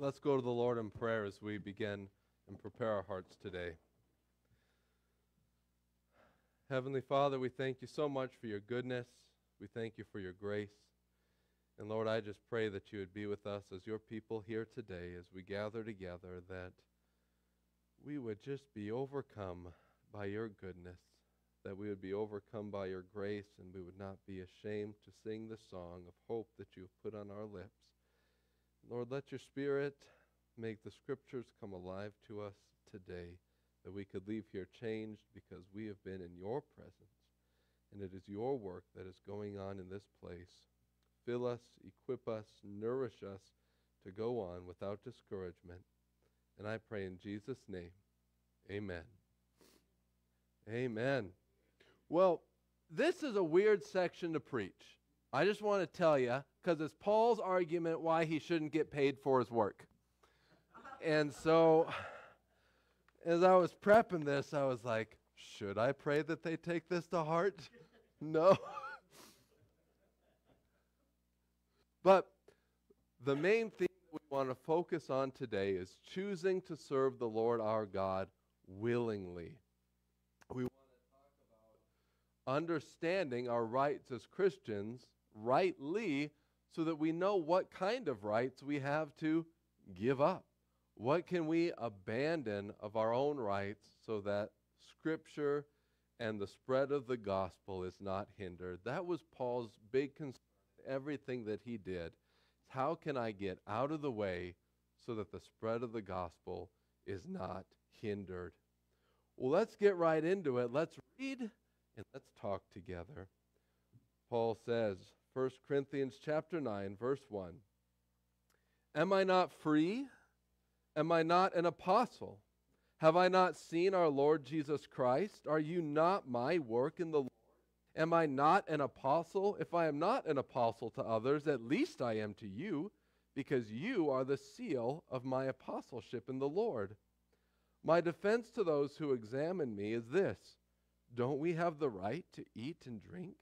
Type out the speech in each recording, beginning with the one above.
Let's go to the Lord in prayer as we begin and prepare our hearts today. Heavenly Father, we thank you so much for your goodness. We thank you for your grace. And Lord, I just pray that you would be with us as your people here today as we gather together, that we would just be overcome by your goodness, that we would be overcome by your grace, and we would not be ashamed to sing the song of hope that you have put on our lips. Lord, let your Spirit make the Scriptures come alive to us today, that we could leave here changed because we have been in your presence, and it is your work that is going on in this place. Fill us, equip us, nourish us to go on without discouragement. And I pray in Jesus' name, amen. Amen. Well, this is a weird section to preach. I just want to tell you because it's Paul's argument why he shouldn't get paid for his work. And so, as I was prepping this, I was like, should I pray that they take this to heart? No. but the main thing we want to focus on today is choosing to serve the Lord our God willingly. We want to talk about understanding our rights as Christians rightly so that we know what kind of rights we have to give up. What can we abandon of our own rights so that Scripture and the spread of the gospel is not hindered? That was Paul's big concern. Everything that he did. How can I get out of the way so that the spread of the gospel is not hindered? Well, let's get right into it. Let's read and let's talk together. Paul says, 1 Corinthians chapter 9 verse 1. Am I not free? Am I not an apostle? Have I not seen our Lord Jesus Christ? Are you not my work in the Lord? Am I not an apostle? If I am not an apostle to others, at least I am to you, because you are the seal of my apostleship in the Lord. My defense to those who examine me is this Don't we have the right to eat and drink?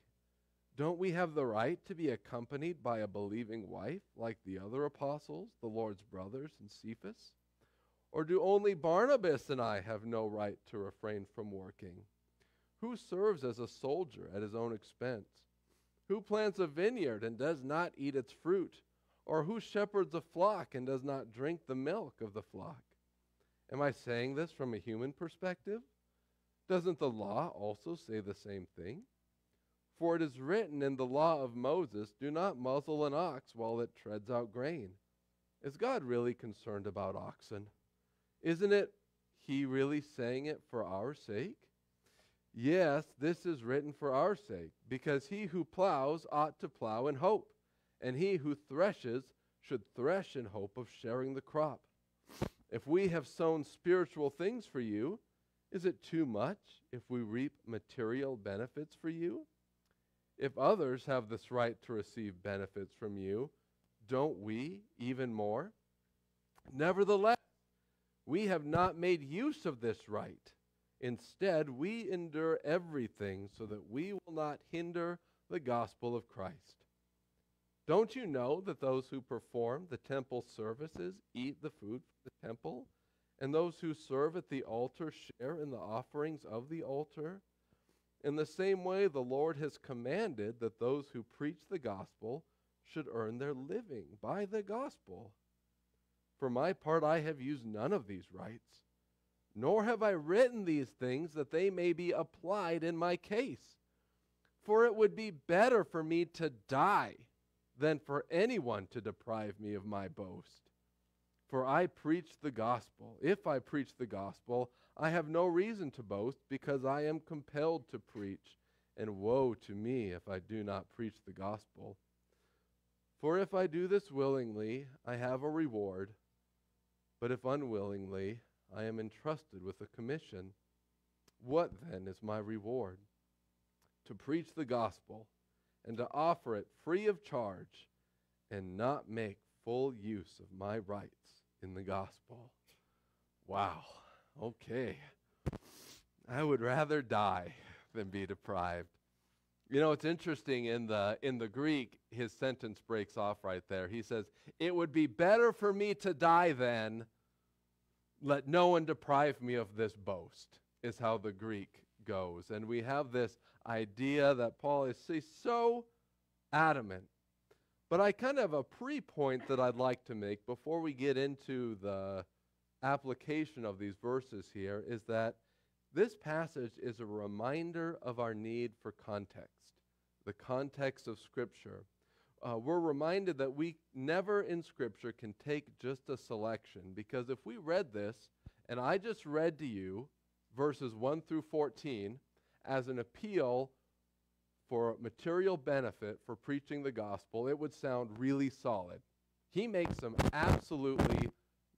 Don't we have the right to be accompanied by a believing wife like the other apostles, the Lord's brothers, and Cephas? Or do only Barnabas and I have no right to refrain from working? Who serves as a soldier at his own expense? Who plants a vineyard and does not eat its fruit? Or who shepherds a flock and does not drink the milk of the flock? Am I saying this from a human perspective? Doesn't the law also say the same thing? For it is written in the law of Moses, Do not muzzle an ox while it treads out grain. Is God really concerned about oxen? Isn't it He really saying it for our sake? Yes, this is written for our sake, because he who plows ought to plow in hope, and he who threshes should thresh in hope of sharing the crop. If we have sown spiritual things for you, is it too much if we reap material benefits for you? If others have this right to receive benefits from you, don't we even more? Nevertheless, we have not made use of this right. Instead, we endure everything so that we will not hinder the gospel of Christ. Don't you know that those who perform the temple services eat the food from the temple, and those who serve at the altar share in the offerings of the altar? In the same way, the Lord has commanded that those who preach the gospel should earn their living by the gospel. For my part, I have used none of these rights, nor have I written these things that they may be applied in my case. For it would be better for me to die than for anyone to deprive me of my boast. For I preach the gospel. If I preach the gospel, I have no reason to boast because I am compelled to preach, and woe to me if I do not preach the gospel. For if I do this willingly, I have a reward, but if unwillingly, I am entrusted with a commission. What then is my reward? To preach the gospel and to offer it free of charge and not make full use of my rights in the gospel. Wow. Okay. I would rather die than be deprived. You know, it's interesting in the in the Greek, his sentence breaks off right there. He says, "It would be better for me to die than let no one deprive me of this boast." Is how the Greek goes. And we have this idea that Paul is so adamant. But I kind of have a pre point that I'd like to make before we get into the application of these verses here is that this passage is a reminder of our need for context, the context of Scripture. Uh, we're reminded that we never in Scripture can take just a selection because if we read this and I just read to you verses 1 through 14 as an appeal for material benefit for preaching the gospel, it would sound really solid. He makes some absolutely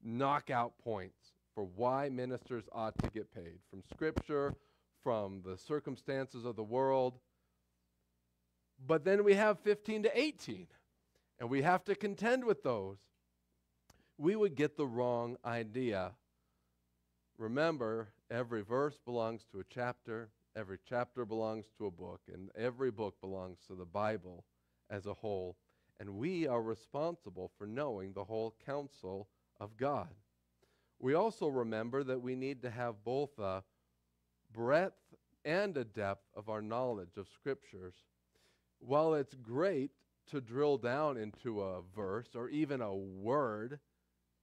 knockout points for why ministers ought to get paid from Scripture, from the circumstances of the world. But then we have 15 to 18, and we have to contend with those. We would get the wrong idea. Remember, every verse belongs to a chapter, every chapter belongs to a book, and every book belongs to the Bible as a whole. And we are responsible for knowing the whole counsel of God. We also remember that we need to have both a breadth and a depth of our knowledge of scriptures. While it's great to drill down into a verse or even a word,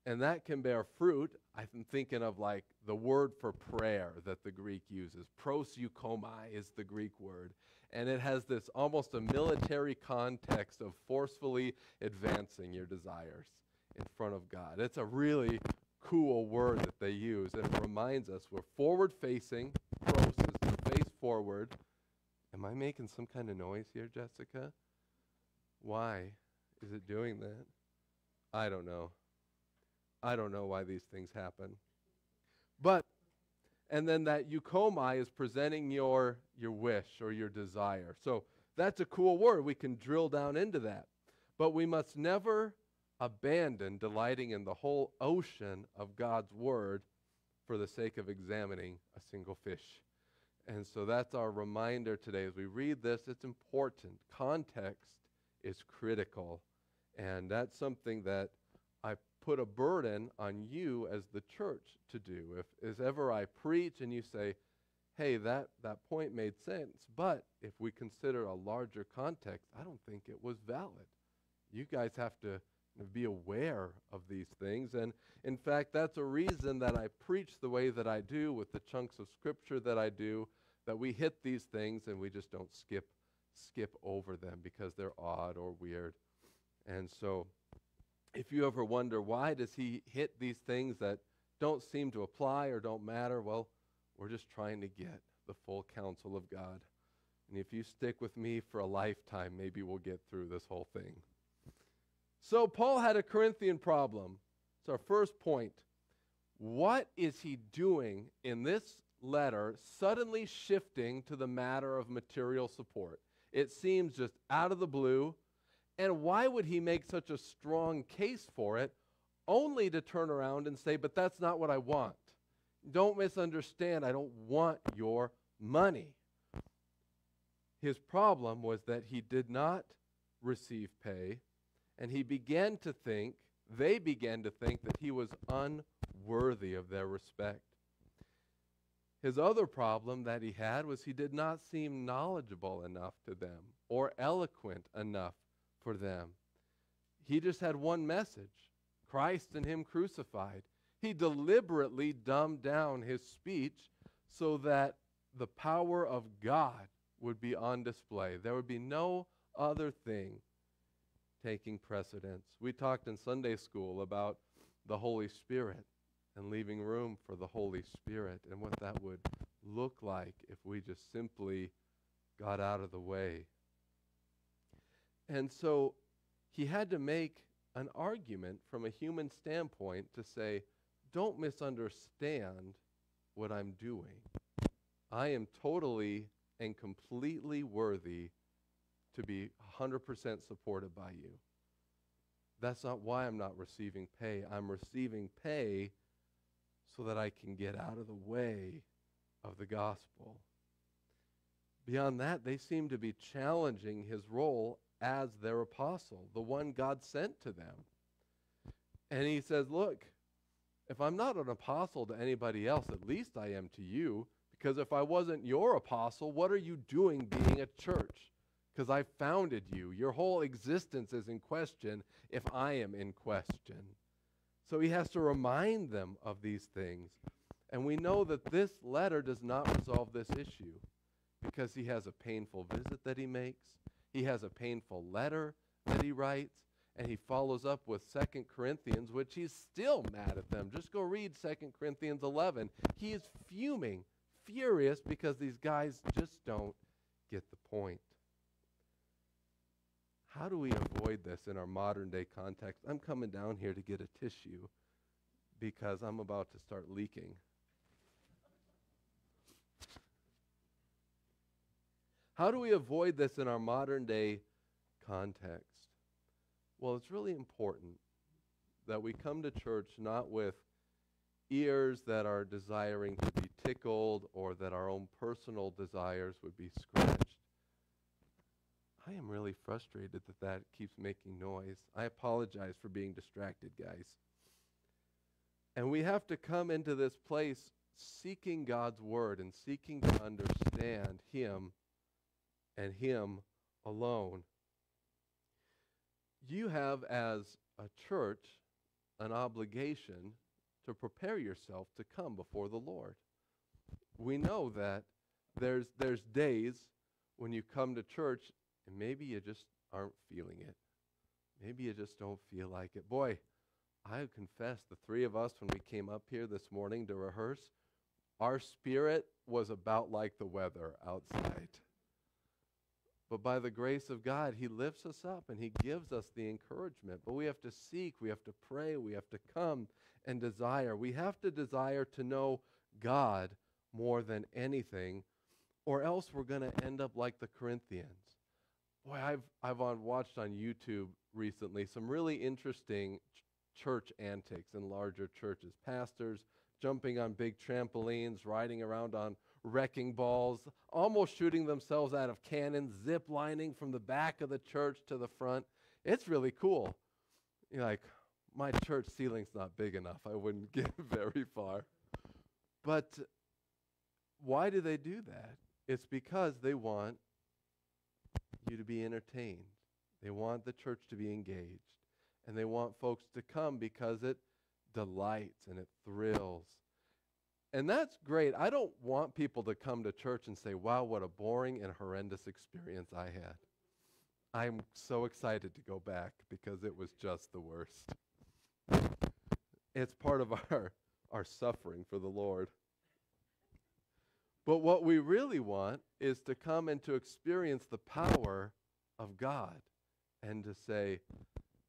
and that can bear fruit, I'm thinking of like the word for prayer that the Greek uses. Proseuchomai is the Greek word. And it has this almost a military context of forcefully advancing your desires in front of God. It's a really cool word that they use. And it reminds us we're forward facing, pros is to face forward. Am I making some kind of noise here, Jessica? Why is it doing that? I don't know. I don't know why these things happen. And then that euchomai is presenting your your wish or your desire. So that's a cool word. We can drill down into that. But we must never abandon delighting in the whole ocean of God's Word for the sake of examining a single fish. And so that's our reminder today. As we read this, it's important. Context is critical. And that's something that I put a burden on you as the church to do. If as ever I preach and you say, hey, that, that point made sense, but if we consider a larger context, I don't think it was valid. You guys have to be aware of these things. And in fact, that's a reason that I preach the way that I do with the chunks of scripture that I do, that we hit these things and we just don't skip skip over them because they're odd or weird. And so if you ever wonder why does he hit these things that don't seem to apply or don't matter, well, we're just trying to get the full counsel of God. And if you stick with me for a lifetime, maybe we'll get through this whole thing. So, Paul had a Corinthian problem. It's our first point. What is he doing in this letter, suddenly shifting to the matter of material support? It seems just out of the blue. And why would he make such a strong case for it, only to turn around and say, But that's not what I want? Don't misunderstand. I don't want your money. His problem was that he did not receive pay and he began to think, they began to think that he was unworthy of their respect. His other problem that he had was he did not seem knowledgeable enough to them or eloquent enough for them. He just had one message Christ and Him crucified. He deliberately dumbed down his speech so that the power of God would be on display. There would be no other thing taking precedence. We talked in Sunday school about the Holy Spirit and leaving room for the Holy Spirit and what that would look like if we just simply got out of the way. And so he had to make an argument from a human standpoint to say, don't misunderstand what I'm doing. I am totally and completely worthy to be 100% supported by you. That's not why I'm not receiving pay. I'm receiving pay so that I can get out of the way of the gospel. Beyond that, they seem to be challenging his role as their apostle, the one God sent to them. And he says, Look, if I'm not an apostle to anybody else, at least I am to you. Because if I wasn't your apostle, what are you doing being a church? Because I founded you. Your whole existence is in question if I am in question. So he has to remind them of these things. And we know that this letter does not resolve this issue because he has a painful visit that he makes, he has a painful letter that he writes, and he follows up with Second Corinthians, which he's still mad at them. Just go read Second Corinthians 11. He is fuming, furious because these guys just don't get the point. How do we avoid this in our modern day context? I'm coming down here to get a tissue because I'm about to start leaking. How do we avoid this in our modern day context? Well, it's really important that we come to church not with ears that are desiring to be tickled or that our own personal desires would be scratched. I am really frustrated that that keeps making noise. I apologize for being distracted, guys. And we have to come into this place seeking God's word and seeking to understand Him and Him alone. You have, as a church, an obligation to prepare yourself to come before the Lord. We know that there's, there's days when you come to church and maybe you just aren't feeling it. Maybe you just don't feel like it. Boy, I confess, the three of us, when we came up here this morning to rehearse, our spirit was about like the weather outside. But by the grace of God, He lifts us up and He gives us the encouragement. But we have to seek, we have to pray, we have to come and desire. We have to desire to know God more than anything, or else we're going to end up like the Corinthians. Boy, I've, I've on, watched on YouTube recently some really interesting ch- church antics in larger churches. Pastors jumping on big trampolines, riding around on wrecking balls, almost shooting themselves out of cannons, zip lining from the back of the church to the front. It's really cool. You're like, my church ceiling's not big enough. I wouldn't get very far. But why do they do that? It's because they want you to be entertained. They want the church to be engaged. And they want folks to come because it delights and it thrills and that's great. I don't want people to come to church and say, wow, what a boring and horrendous experience I had. I'm so excited to go back because it was just the worst. It's part of our, our suffering for the Lord. But what we really want is to come and to experience the power of God and to say,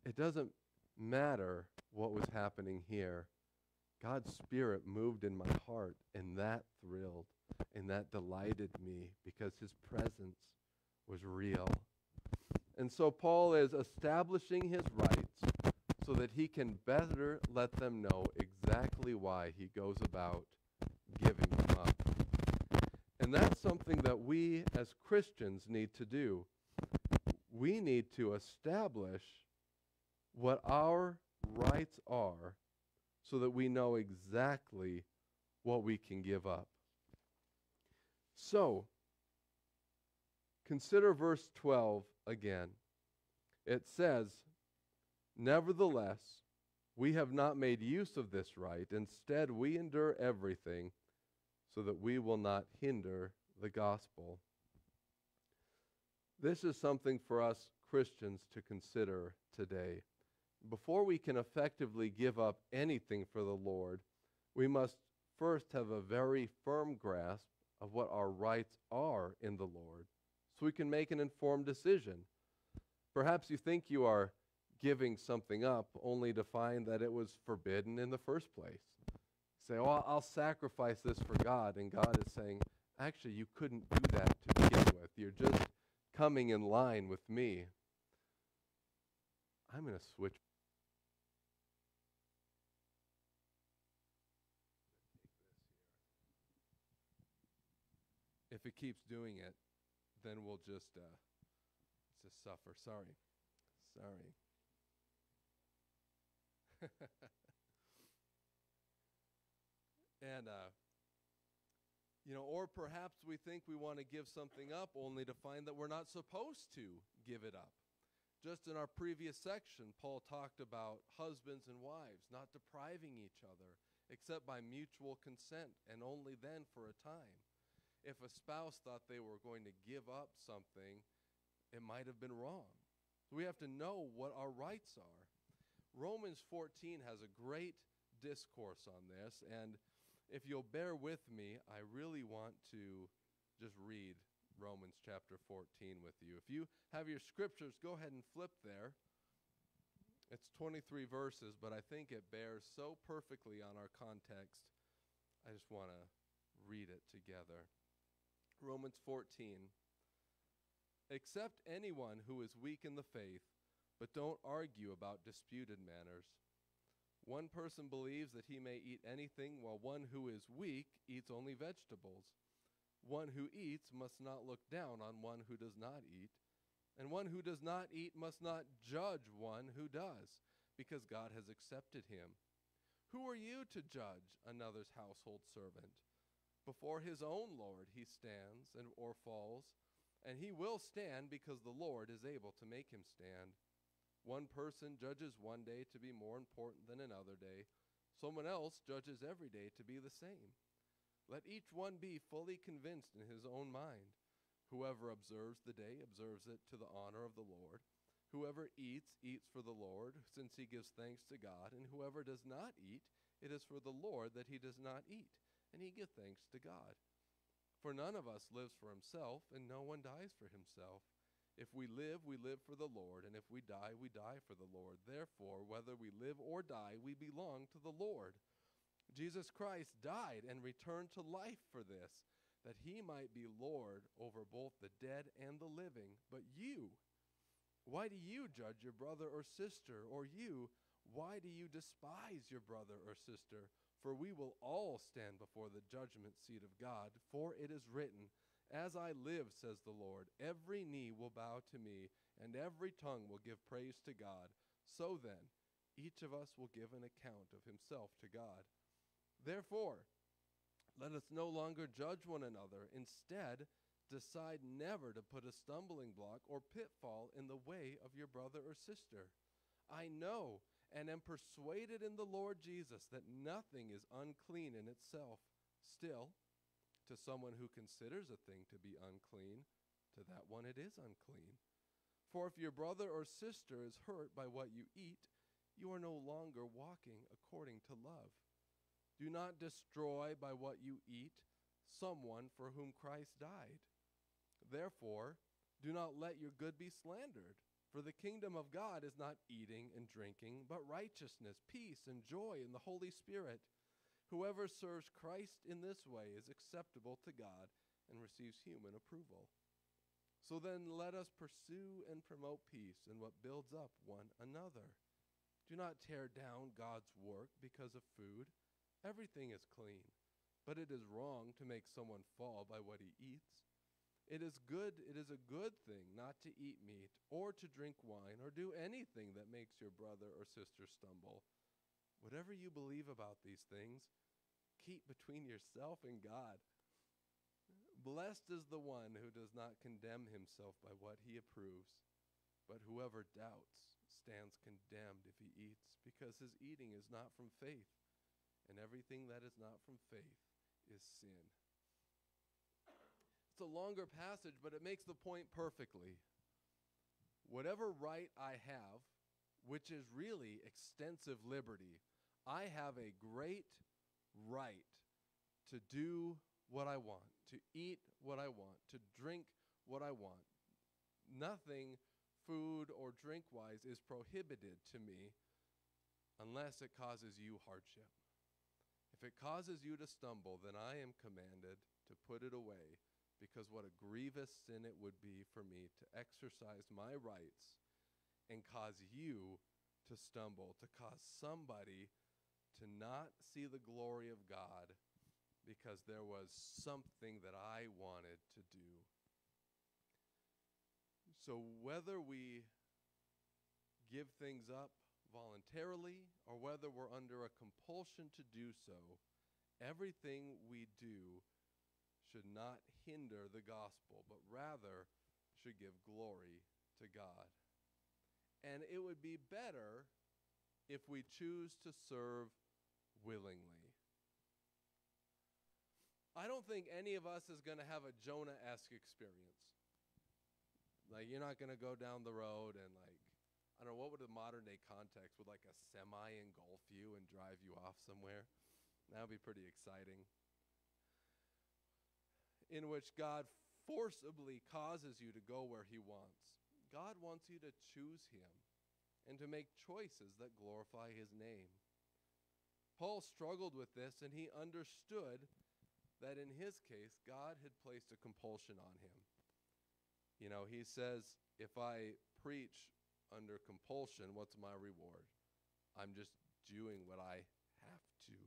it doesn't matter what was happening here. God's Spirit moved in my heart, and that thrilled and that delighted me because His presence was real. And so Paul is establishing his rights so that he can better let them know exactly why he goes about giving them up. And that's something that we as Christians need to do. We need to establish what our rights are so that we know exactly what we can give up. So, consider verse 12 again. It says, Nevertheless, we have not made use of this right. Instead, we endure everything so that we will not hinder the gospel. This is something for us Christians to consider today before we can effectively give up anything for the Lord, we must first have a very firm grasp of what our rights are in the Lord so we can make an informed decision. Perhaps you think you are giving something up only to find that it was forbidden in the first place. Say, oh, I'll sacrifice this for God. And God is saying, actually, you couldn't do that to begin with. You're just coming in line with me. I'm going to switch it keeps doing it, then we'll just uh, just suffer. Sorry, sorry. and uh, you know, or perhaps we think we want to give something up only to find that we're not supposed to give it up. Just in our previous section, Paul talked about husbands and wives not depriving each other except by mutual consent and only then for a time. If a spouse thought they were going to give up something, it might have been wrong. So we have to know what our rights are. Romans 14 has a great discourse on this, and if you'll bear with me, I really want to just read Romans chapter 14 with you. If you have your scriptures, go ahead and flip there. It's 23 verses, but I think it bears so perfectly on our context. I just want to read it together. Romans 14. Accept anyone who is weak in the faith, but don't argue about disputed matters. One person believes that he may eat anything, while one who is weak eats only vegetables. One who eats must not look down on one who does not eat, and one who does not eat must not judge one who does, because God has accepted him. Who are you to judge another's household servant? Before his own Lord he stands and or falls, and he will stand because the Lord is able to make him stand. One person judges one day to be more important than another day. Someone else judges every day to be the same. Let each one be fully convinced in his own mind. Whoever observes the day observes it to the honor of the Lord. Whoever eats, eats for the Lord, since he gives thanks to God. And whoever does not eat, it is for the Lord that he does not eat, and he gives thanks to God. For none of us lives for himself, and no one dies for himself. If we live, we live for the Lord, and if we die, we die for the Lord. Therefore, whether we live or die, we belong to the Lord. Jesus Christ died and returned to life for this, that he might be Lord over both the dead and the living. But you, why do you judge your brother or sister? Or you, why do you despise your brother or sister? For we will all stand before the judgment seat of God. For it is written, as I live, says the Lord, every knee will bow to me, and every tongue will give praise to God. So then, each of us will give an account of himself to God. Therefore, let us no longer judge one another. Instead, decide never to put a stumbling block or pitfall in the way of your brother or sister. I know and am persuaded in the Lord Jesus that nothing is unclean in itself. Still, to someone who considers a thing to be unclean, to that one it is unclean. For if your brother or sister is hurt by what you eat, you are no longer walking according to love. Do not destroy by what you eat someone for whom Christ died. Therefore, do not let your good be slandered. For the kingdom of God is not eating and drinking, but righteousness, peace, and joy in the Holy Spirit. Whoever serves Christ in this way is acceptable to God and receives human approval. So then let us pursue and promote peace and what builds up one another. Do not tear down God's work because of food. Everything is clean, but it is wrong to make someone fall by what he eats. It is good, it is a good thing not to eat meat or to drink wine or do anything that makes your brother or sister stumble. Whatever you believe about these things, keep between yourself and God. Blessed is the one who does not condemn himself by what he approves, but whoever doubts stands condemned if he eats, because his eating is not from faith, and everything that is not from faith is sin. It's a longer passage, but it makes the point perfectly. Whatever right I have, which is really extensive liberty, I have a great right to do what I want, to eat what I want, to drink what I want. Nothing, food or drink wise, is prohibited to me unless it causes you hardship. If it causes you to stumble, then I am commanded to put it away, because what a grievous sin it would be for me to exercise my rights and cause you to stumble, to cause somebody to not see the glory of God because there was something that I wanted to do. So whether we give things up voluntarily or whether we're under a compulsion to do so, everything we do should not hinder the gospel, but rather should give glory to God. And it would be better if we choose to serve willingly. I don't think any of us is going to have a Jonah esque experience. Like, you're not going to go down the road and, like, I don't know, what would the modern day context would like a semi engulf you and drive you off somewhere? That would be pretty exciting. In which God forcibly causes you to go where He wants. God wants you to choose Him and to make choices that glorify His name. Paul struggled with this and he understood that in his case, God had placed a compulsion on him. You know, he says, if I preach under compulsion, what's my reward? I'm just doing what I have to.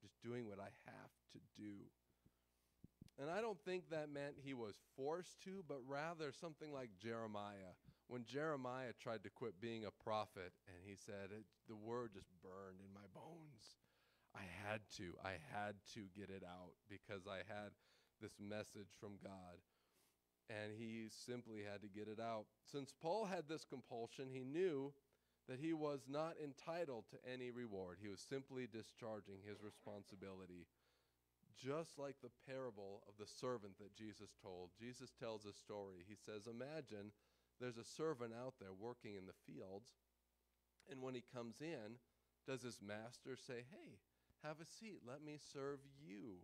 Just doing what I have to do. And I don't think that meant he was forced to, but rather something like Jeremiah. When Jeremiah tried to quit being a prophet, and he said, The word just burned in my bones. I had to. I had to get it out because I had this message from God. And he simply had to get it out. Since Paul had this compulsion, he knew that he was not entitled to any reward. He was simply discharging his responsibility. Just like the parable of the servant that Jesus told. Jesus tells a story. He says, Imagine there's a servant out there working in the fields, and when he comes in, does his master say, Hey, have a seat. Let me serve you.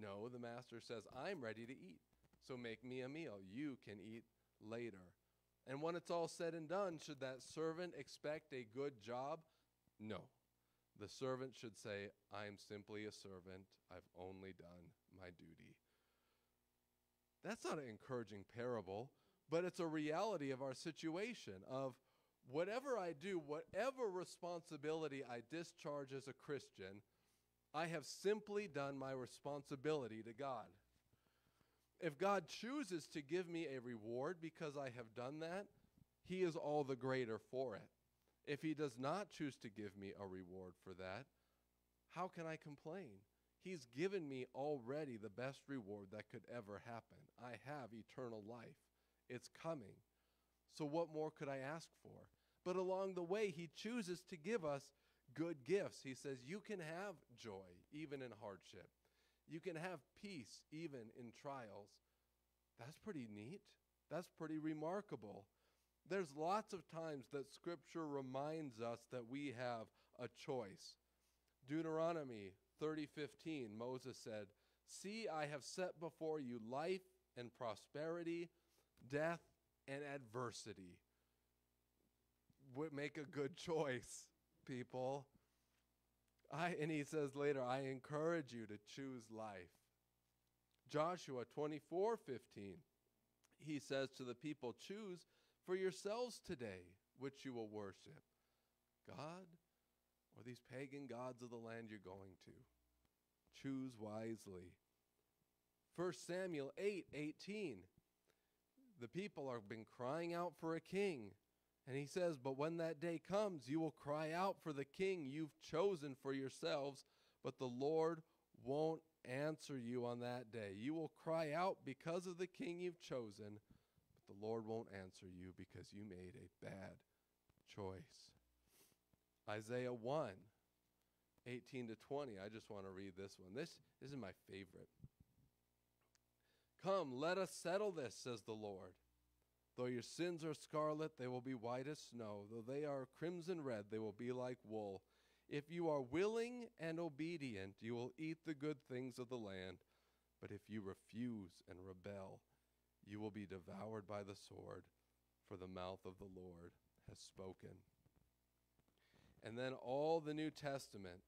No, the master says, I'm ready to eat. So make me a meal. You can eat later. And when it's all said and done, should that servant expect a good job? No. The servant should say, I'm simply a servant. I've only done my duty. That's not an encouraging parable, but it's a reality of our situation of whatever I do, whatever responsibility I discharge as a Christian, I have simply done my responsibility to God. If God chooses to give me a reward because I have done that, He is all the greater for it. If He does not choose to give me a reward for that, how can I complain? He's given me already the best reward that could ever happen. I have eternal life. It's coming. So, what more could I ask for? But along the way, He chooses to give us good gifts. He says, You can have joy even in hardship, you can have peace even in trials. That's pretty neat. That's pretty remarkable. There's lots of times that Scripture reminds us that we have a choice. Deuteronomy 30:15 Moses said, "See, I have set before you life and prosperity, death and adversity." Make a good choice people. I, and he says later, I encourage you to choose life. Joshua 24 15, he says to the people, Choose for yourselves today which you will worship God or these pagan gods of the land you're going to. Choose wisely. 1 Samuel 8 18, the people have been crying out for a king. And he says, But when that day comes, you will cry out for the king you've chosen for yourselves, but the Lord won't answer you on that day. You will cry out because of the king you've chosen, the Lord won't answer you because you made a bad choice. Isaiah 1 18 to 20. I just want to read this one. This, this is my favorite. Come, let us settle this, says the Lord. Though your sins are scarlet, they will be white as snow. Though they are crimson red, they will be like wool. If you are willing and obedient, you will eat the good things of the land. But if you refuse and rebel, you will be devoured by the sword, for the mouth of the Lord has spoken. And then all the New Testament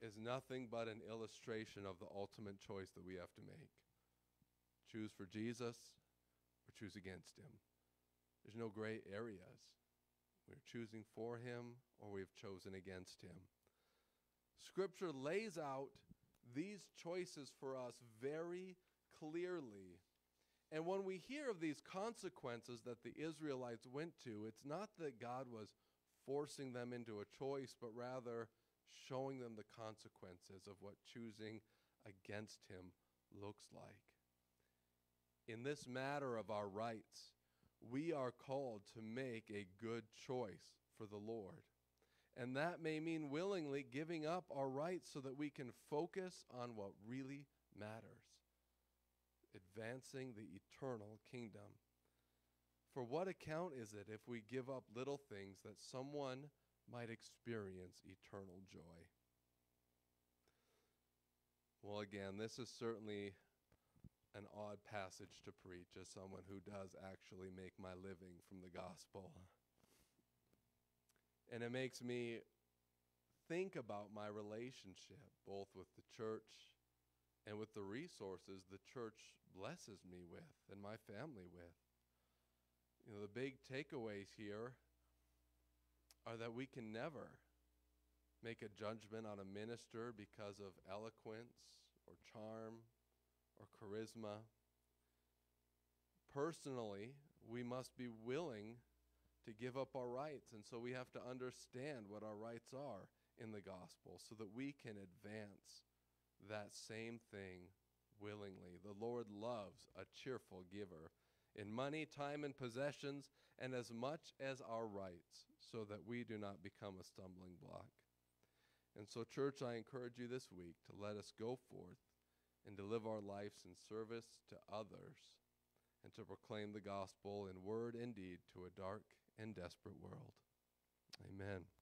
is nothing but an illustration of the ultimate choice that we have to make. Choose for Jesus or choose against him. There's no gray areas. We're choosing for him or we've chosen against him. Scripture lays out these choices for us very clearly. And when we hear of these consequences that the Israelites went to, it's not that God was forcing them into a choice, but rather showing them the consequences of what choosing against Him looks like. In this matter of our rights, we are called to make a good choice for the Lord. And that may mean willingly giving up our rights so that we can focus on what really matters advancing the eternal kingdom. For what account is it if we give up little things that someone might experience eternal joy? Well, again, this is certainly an odd passage to preach as someone who does actually make my living from the gospel. And it makes me think about my relationship, both with the church and with the resources the church blesses me with and my family with. You know, the big takeaways here are that we can never make a judgment on a minister because of eloquence or charm or charisma. Personally, we must be willing to give up our rights, and so we have to understand what our rights are in the gospel so that we can advance that same thing willingly. The Lord loves a cheerful giver in money, time, and possessions, and as much as our rights, so that we do not become a stumbling block. And so, church, I encourage you this week to let us go forth and to live our lives in service to others and to proclaim the gospel in word and deed to a dark and desperate world. Amen.